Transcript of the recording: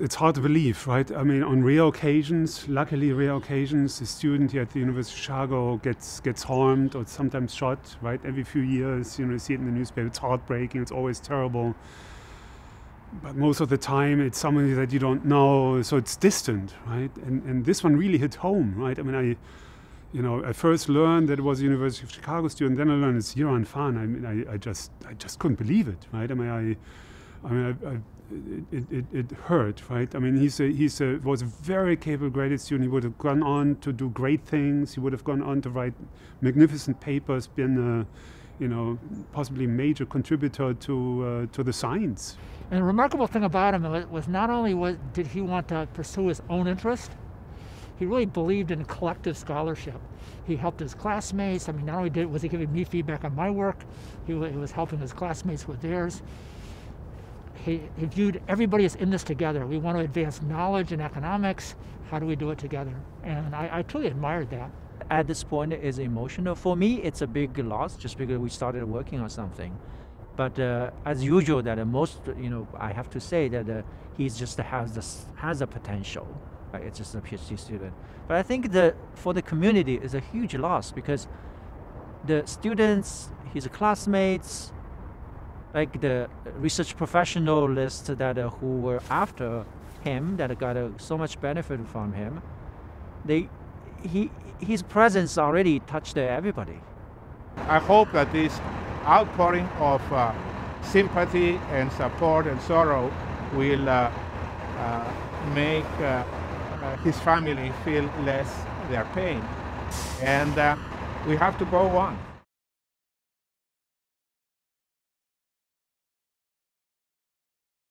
It's hard to believe, right? I mean, on rare occasions, luckily rare occasions, a student here at the University of Chicago gets gets harmed or sometimes shot, right? Every few years, you know, you see it in the newspaper. It's heartbreaking. It's always terrible. But most of the time, it's somebody that you don't know, so it's distant, right? And and this one really hit home, right? I mean, I. You know, I first learned that it was a University of Chicago student. Then I learned it's Yiran Fan. I mean, I, I just, I just couldn't believe it, right? I mean, I, I mean, I, I it, it, it, hurt, right? I mean, he's a, he's a, was a very capable graduate student. He would have gone on to do great things. He would have gone on to write magnificent papers, been a, you know, possibly major contributor to, uh, to the science. And the remarkable thing about him was not only was, did he want to pursue his own interest, he really believed in collective scholarship. He helped his classmates. I mean, not only did was he giving me feedback on my work, he, he was helping his classmates with theirs he, he viewed everybody as in this together. We want to advance knowledge and economics. How do we do it together? And I, I truly admired that. At this point, it's emotional. For me, it's a big loss just because we started working on something. But uh, as usual, that uh, most, you know, I have to say that uh, he just has this, has a potential. Right? It's just a PhD student. But I think that for the community, is a huge loss because the students, his classmates, like the research professional list that uh, who were after him that got uh, so much benefit from him they he his presence already touched everybody. I hope that this outpouring of uh, sympathy and support and sorrow will uh, uh, make uh, his family feel less their pain. And we have to go on